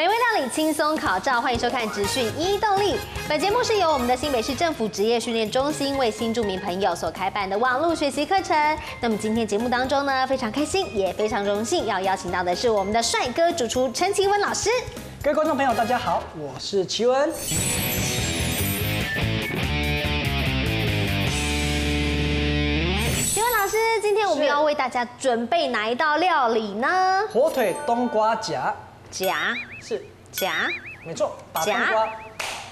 美味料理轻松考照，欢迎收看《职训一动力》。本节目是由我们的新北市政府职业训练中心为新住民朋友所开办的网络学习课程。那么今天节目当中呢，非常开心，也非常荣幸，要邀请到的是我们的帅哥主厨陈奇文老师。各位观众朋友，大家好，我是奇文。奇文老师，今天我们要为大家准备哪一道料理呢？火腿冬瓜夹夹是夹没错，把冬夹瓜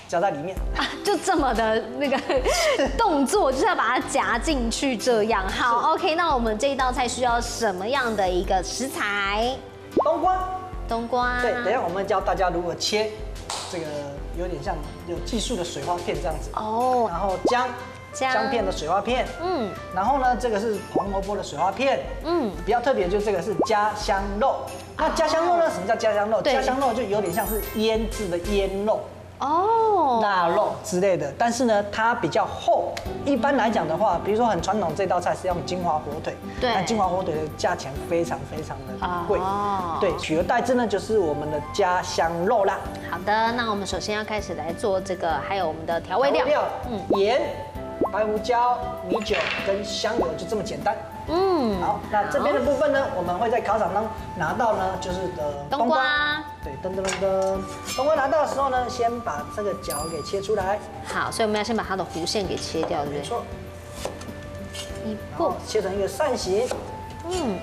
夹在里面。啊，就这么的那个动作，就是要把它夹进去，这样。好，OK，那我们这一道菜需要什么样的一个食材？冬瓜，冬瓜。对，等一下我们教大家如何切，这个有点像有技术的水花片这样子。哦，然后姜，姜姜片的水花片。嗯然后呢，这个是红萝卜的水花片。嗯，比较特别，就这个是家乡肉。那家乡肉呢？什么叫家乡肉？对家乡肉就有点像是腌制的腌肉。哦，腊肉之类的，但是呢，它比较厚。一般来讲的话，比如说很传统这道菜是用金华火腿，对但金华火腿的价钱非常非常的贵，哦对，取而代之呢就是我们的家乡肉啦，好的，那我们首先要开始来做这个，还有我们的调味料。嗯，盐、白胡椒、米酒跟香油，就这么简单。嗯，好，那这边的部分呢，我们会在考场当拿到呢，就是的冬瓜。对，噔噔噔噔，冬瓜拿到的时候呢，先把这个角给切出来，好，所以我们要先把它的弧线给切掉，对不对？没错，一步，切成一个扇形。嗯，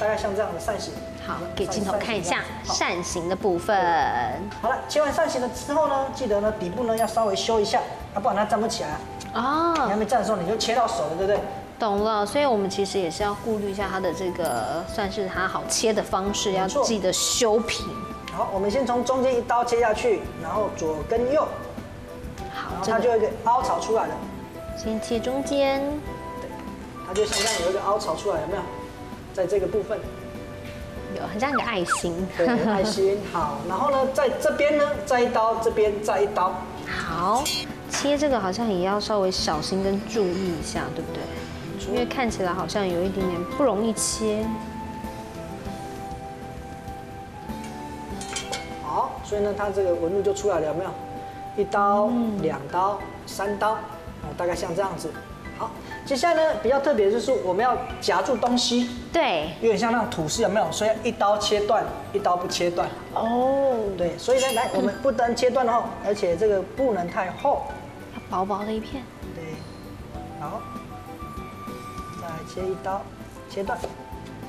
大概像这样的扇形。好，给镜头看一下扇形的部分。好了，切完扇形了之后呢，记得呢底部呢要稍微修一下，要不然它站不起来啊。你还哦，没站的时候你就切到手了，对不对？懂了，所以我们其实也是要顾虑一下它的这个算是它好切的方式，要记得修平。好，我们先从中间一刀切下去，然后左跟右，好然，后它就有一个凹槽出来了，先切中间，对它就像这样有一个凹槽出来，有没有？在这个部分，有很像一个爱心。对，爱心。好，然后呢，在这边呢再一刀，这边再一刀。好，切这个好像也要稍微小心跟注意一下，对不对？因为看起来好像有一点点不容易切。好，所以呢，它这个纹路就出来了，有没有？一刀、两刀、三刀，哦，大概像这样子。好，接下来呢，比较特别的就是我们要夹住东西，对，有点像那种吐司，有没有？所以一刀切断，一刀不切断。哦，对，所以呢，来，我们不单切断哦，而且这个不能太厚。要薄薄的一片。对，好，再切一刀，切断。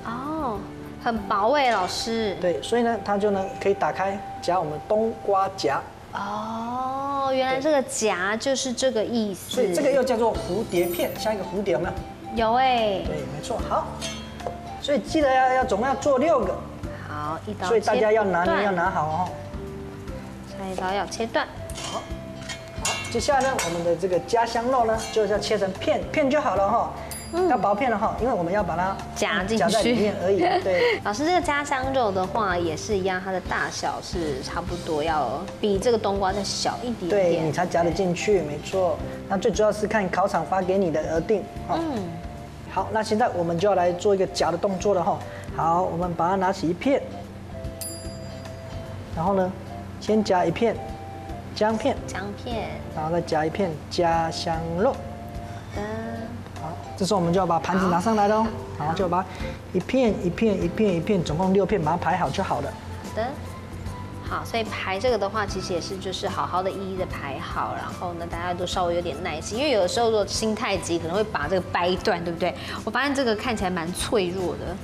哦，很薄哎，老师。对，所以呢，它就能可以打开夹我们冬瓜夹，哦，原来这个夹就是这个意思。所以这个又叫做蝴蝶片，像一个蝴蝶，有没有？有哎。对，没错。好，所以记得要要总共要做六个，好，一刀。所以大家要拿捏要。拿好哦。下一刀要切断。好，好，接下来呢，我们的这个家乡肉呢，就是要切成片片就好了哈，要薄片了哈，因为我们要把它嗯夹进去夹在里面而已。对，老师，这个家乡肉的话也是一样，它的大小是差不多，要比这个冬瓜再小一点对点。你才夹得进去，没错。那最主要是看考场发给你的而定。哦嗯，好，那现在我们就要来做一个夹的动作了哈。好，我们把它拿起一片，然后呢，先夹一片姜片，姜片。然后再夹一片家乡肉。的。好，这时候我们就要把盘子拿上来喽，然后就把一片一片一片一片，总共六片，把它排好就好了。好的。好，所以排这个的话，其实也是就是好好的一一的排好，然后呢，大家都稍微有点耐心，因为有的时候如果心太急，可能会把这个掰断，对不对？我发现这个看起来蛮脆弱的，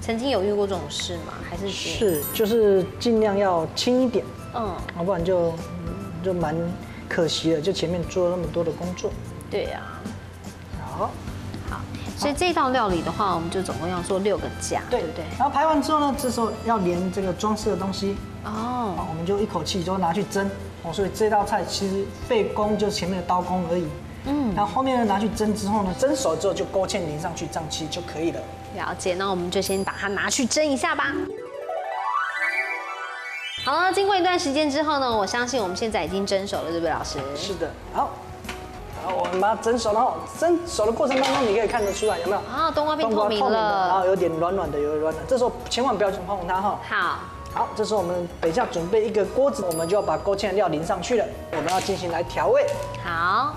曾经有遇过这种事吗？还是觉得？是，就是尽量要轻一点，嗯，要不然就就蛮可惜的，就前面做了那么多的工作。对呀、好，好，所以这道料理的话，我们就总共要做六个架，对不对？然后排完之后呢，这时候要连这个装饰的东西，哦，我们就一口气就拿去蒸。哦，所以这道菜其实背工就是前面的刀工而已。嗯，然后后面呢拿去蒸之后呢，蒸熟之后就勾芡淋上去，这样其实就可以了。了解，那我们就先把它拿去蒸一下吧。好了，经过一段时间之后呢，我相信我们现在已经蒸熟了，对不对，老师？是的，好，我们把它蒸熟，然后蒸熟的过程当中，你可以看得出来有没有？啊，冬瓜变透明了然后。有点软软的，有点软软的。这时候千万不要去碰它哈。好，好，这时候我们等一下准备一个锅子，我们就要把勾芡的料淋上去了。我们要进行来调味，好，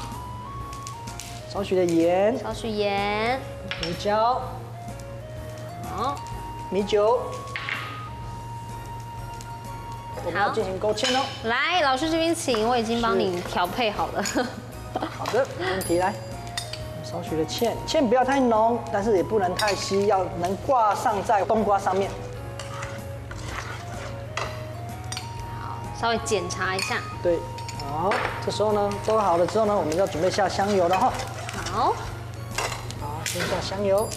少许的盐、少许盐，胡椒、好，米酒，我们要进行勾芡哦。来，老师这边请，我已经帮你调配好了。好的，没问题。来，少许的芡，芡不要太浓，但是也不能太稀，要能挂上在冬瓜上面。好，稍微检查一下。对，好，这时候呢，都好了之后呢，我们要准备下香油了哈。好，好，先下香油，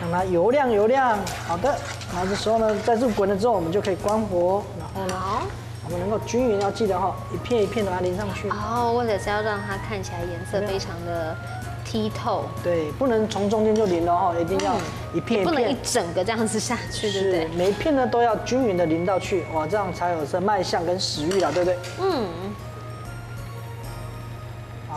让它油亮油亮。好的，然后这时候呢，在入滚了之后，我们就可以关火，然后呢，好。我们能够均匀，要记得哈，一片一片的把它淋上去。哦，为了是要让它看起来颜色非常的剔透，对，不能从中间就淋了哈，一定要一片一不能一。整个这样子下去，对不对？每一片呢都要均匀的淋到去，哇，这样才有这卖相跟食欲啊，对不对？嗯，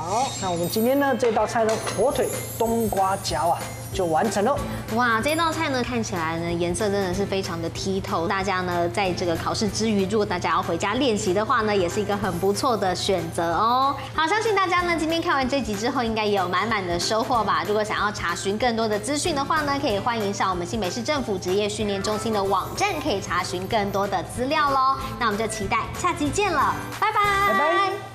好，那我们今天呢这道菜呢，火腿冬瓜饺啊，就完成喽。哇，这道菜呢看起来呢颜色真的是非常的剔透，大家呢在这个考试之余，如果大家要回家练习的话呢，也是一个很不错的选择哦。好，相信大家呢今天看完这集之后，应该也有满满的收获吧。如果想要查询更多的资讯的话呢，可以欢迎上我们新北市政府职业训练中心的网站，可以查询更多的资料喽。那我们就期待下集见了，拜拜，拜拜。